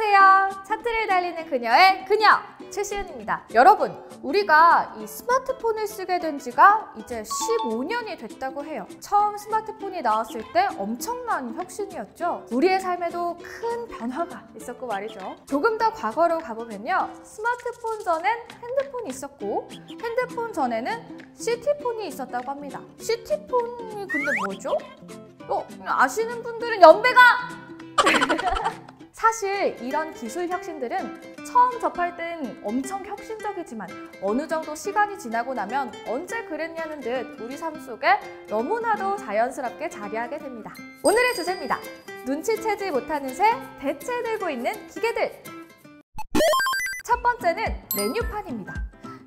안녕하세요. 차트를 달리는 그녀의 그녀 최시은입니다. 여러분, 우리가 이 스마트폰을 쓰게 된 지가 이제 15년이 됐다고 해요. 처음 스마트폰이 나왔을 때 엄청난 혁신이었죠. 우리의 삶에도 큰 변화가 있었고 말이죠. 조금 더 과거로 가보면요. 스마트폰 전엔 핸드폰이 있었고 핸드폰 전에는 시티폰이 있었다고 합니다. 시티폰이 근데 뭐죠? 어, 아시는 분들은 연배가 사실 이런 기술 혁신들은 처음 접할 땐 엄청 혁신적이지만 어느 정도 시간이 지나고 나면 언제 그랬냐는 듯 우리 삶 속에 너무나도 자연스럽게 자리하게 됩니다. 오늘의 주제입니다. 눈치채지 못하는 새 대체되고 있는 기계들. 첫 번째는 메뉴판입니다.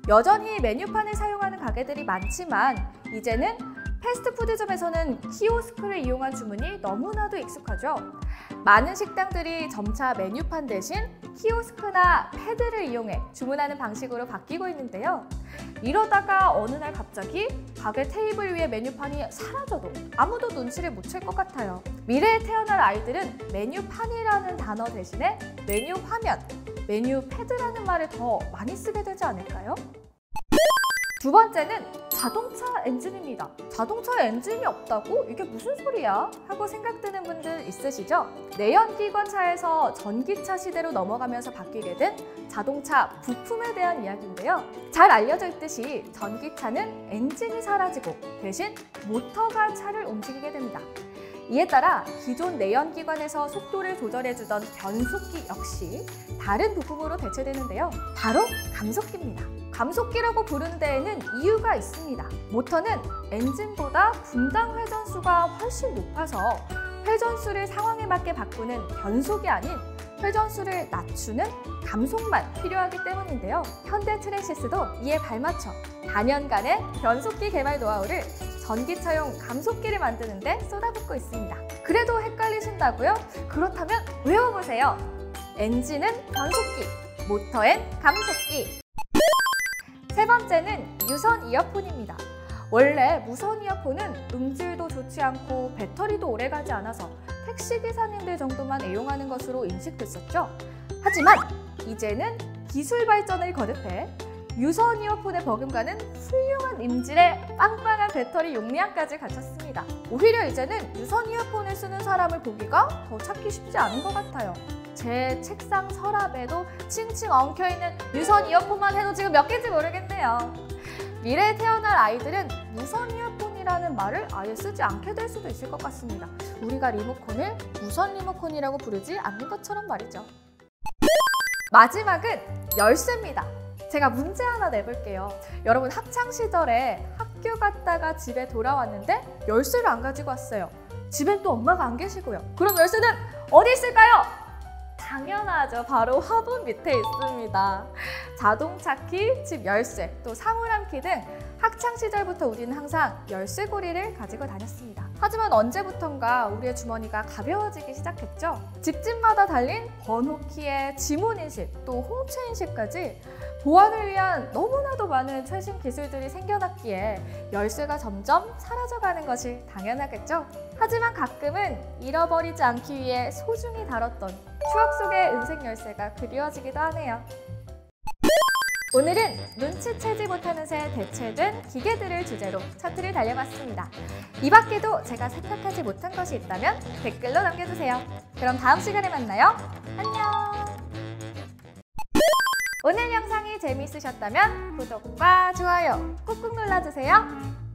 여전히 메뉴판을 사용하는 가게들이 많지만 이제는 패스트푸드점에서는 키오스크를 이용한 주문이 너무나도 익숙하죠. 많은 식당들이 점차 메뉴판 대신 키오스크나 패드를 이용해 주문하는 방식으로 바뀌고 있는데요. 이러다가 어느 날 갑자기 가게 테이블 위에 메뉴판이 사라져도 아무도 눈치를 못 챌 것 같아요. 미래에 태어날 아이들은 메뉴판이라는 단어 대신에 메뉴 화면, 메뉴 패드라는 말을 더 많이 쓰게 되지 않을까요? 두 번째는 자동차 엔진입니다. 자동차 엔진이 없다고? 이게 무슨 소리야? 하고 생각드는 분들 있으시죠? 내연기관차에서 전기차 시대로 넘어가면서 바뀌게 된 자동차 부품에 대한 이야기인데요. 잘 알려져 있듯이 전기차는 엔진이 사라지고 대신 모터가 차를 움직이게 됩니다. 이에 따라 기존 내연기관에서 속도를 조절해주던 변속기 역시 다른 부품으로 대체되는데요. 바로 감속기입니다. 감속기라고 부른 데에는 이유가 있습니다. 모터는 엔진보다 분당 회전수가 훨씬 높아서 회전수를 상황에 맞게 바꾸는 변속이 아닌 회전수를 낮추는 감속만 필요하기 때문인데요. 현대 트랙시스도 이에 발맞춰 단연간의 변속기 개발 노하우를 전기차용 감속기를 만드는 데 쏟아붓고 있습니다. 그래도 헷갈리신다고요? 그렇다면 외워보세요. 엔진은 변속기, 모터엔 감속기. 세 번째는 유선 이어폰입니다. 원래 무선 이어폰은 음질도 좋지 않고 배터리도 오래가지 않아서 택시기사님들 정도만 애용하는 것으로 인식됐었죠. 하지만 이제는 기술 발전을 거듭해 유선 이어폰에 버금가는 훌륭한 음질의 빵빵한 배터리 용량까지 갖췄습니다. 오히려 이제는 유선 이어폰을 쓰는 사람을 보기가 더 찾기 쉽지 않은 것 같아요. 제 책상 서랍에도 칭칭 엉켜있는 유선 이어폰만 해도 지금 몇 개인지 모르겠네요. 미래에 태어날 아이들은 무선 이어폰이라는 말을 아예 쓰지 않게 될 수도 있을 것 같습니다. 우리가 리모컨을 무선 리모컨이라고 부르지 않는 것처럼 말이죠. 마지막은 열쇠입니다. 제가 문제 하나 내볼게요. 여러분 학창 시절에 학교 갔다가 집에 돌아왔는데 열쇠를 안 가지고 왔어요. 집엔 또 엄마가 안 계시고요. 그럼 열쇠는 어디 있을까요? 당연하죠. 바로 화분 밑에 있습니다. 자동차 키, 집 열쇠, 또 사물함 키등 학창 시절부터 우리는 항상 열쇠고리를 가지고 다녔습니다. 하지만 언제부턴가 우리의 주머니가 가벼워지기 시작했죠. 집집마다 달린 번호키에 지문인식, 또 홍채인식까지 보안을 위한 너무나도 많은 최신 기술들이 생겨났기에 열쇠가 점점 사라져가는 것이 당연하겠죠. 하지만 가끔은 잃어버리지 않기 위해 소중히 다뤘던 추억 속의 은색 열쇠가 그리워지기도 하네요. 오늘은 눈치채지 못하는 새 대체된 기계들을 주제로 차트를 달려봤습니다. 이 밖에도 제가 생각하지 못한 것이 있다면 댓글로 남겨주세요. 그럼 다음 시간에 만나요. 안녕! 오늘 영상이 재미있으셨다면 구독과 좋아요 꾹꾹 눌러주세요.